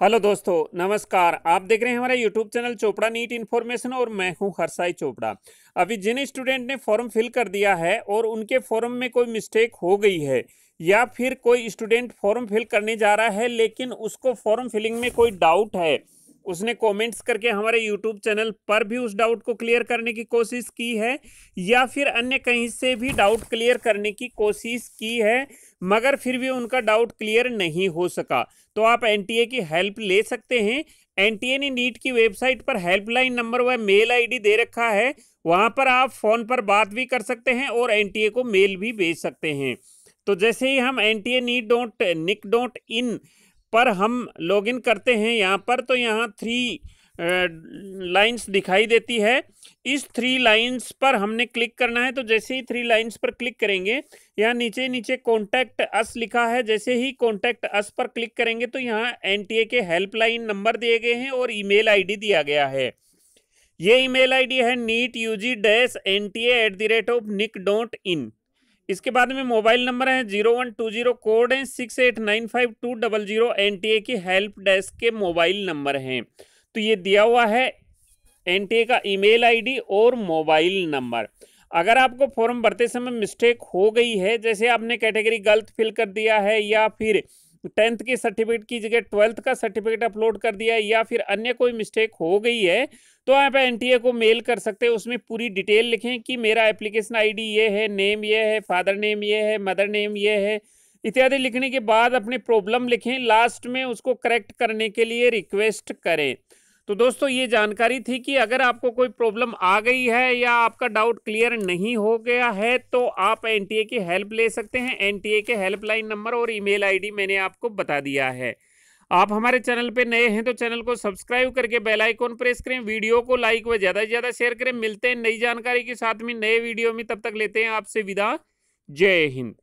Hello दोस्तों, नमस्कार। आप देख रहे हैं हमारा YouTube channel Chopra NEET information और मैं हूँ हरसाई चोपड़ा। अभी जिन स्टूडेंट ने फॉर्म फिल कर दिया है और उनके फॉर्म में कोई मिस्टेक हो गई है या फिर कोई स्टूडेंट फॉर्म फिल करने जा रहा है, लेकिन उसको फॉर्म फिलिंग में कोई डाउट है उसने कमेंट्स करके हमारे यूट्यूब चैनल पर भी उस डाउट को क्लियर करने की कोशिश की है, या फिर अन्य कहीं से भी डाउट क्लियर करने की कोशिश की है, मगर फिर भी उनका डाउट क्लियर नहीं हो सका। तो आप एनटीए की हेल्प ले सकते हैं। एनटीए ने नीट की वेबसाइट पर हेल्पलाइन नंबर व मेल आईडी दे रखा है। वहाँ पर आप फ़ोन पर बात भी कर सकते हैं और एनटीए को मेल भी भेज सकते हैं। तो जैसे ही हम N T A NEET dot NIC dot in पर हम लॉगिन करते हैं यहाँ पर तो यहाँ थ्री लाइंस दिखाई देती है। इस थ्री लाइंस पर हमने क्लिक करना है तो जैसे ही थ्री लाइंस पर क्लिक करेंगे, यहाँ नीचे नीचे कॉन्टैक्ट अस लिखा है, जैसे ही कॉन्टैक्ट अस पर क्लिक करेंगे तो यहाँ एनटीए के हेल्पलाइन नंबर दिए गए हैं और ईमेल आईडी दिया गया है। ये ईमेल आईडी है NEET U G dash N T at the rate of NIC dot in इसके बाद में मोबाइल नंबर है zero one two zero, code है six eight nine five two double zero N T A की help desk के mobile number हैं। तो ये दिया हुआ है एन टी ए का ईमेल आईडी और मोबाइल नंबर। अगर आपको फॉर्म भरते समय मिस्टेक हो गई है, जैसे आपने कैटेगरी गलत फिल कर दिया है या फिर टेंथ के सर्टिफिकेट की जगह ट्वेल्थ का सर्टिफिकेट अपलोड कर दिया है या फिर अन्य कोई मिस्टेक हो गई है तो आप एनटीए को मेल कर सकते हैं। उसमें पूरी डिटेल लिखें कि मेरा एप्लीकेशन आईडी ये है, नेम ये है, फादर नेम ये है, मदर नेम ये है, इत्यादि लिखने के बाद अपनी प्रॉब्लम लिखें। लास्ट में उसको करेक्ट करने के लिए रिक्वेस्ट करें। तो दोस्तों, ये जानकारी थी कि अगर आपको कोई प्रॉब्लम आ गई है या आपका डाउट क्लियर नहीं हो गया है तो आप एनटीए की हेल्प ले सकते हैं। एनटीए के हेल्पलाइन नंबर और ईमेल आईडी मैंने आपको बता दिया है। आप हमारे चैनल पे नए हैं तो चैनल को सब्सक्राइब करके बेल आइकॉन प्रेस करें, वीडियो को लाइक व ज़्यादा से ज़्यादा शेयर करें। मिलते हैं नई जानकारी के साथ में नए वीडियो में। तब तक लेते हैं आपसे विदा। जय हिंद।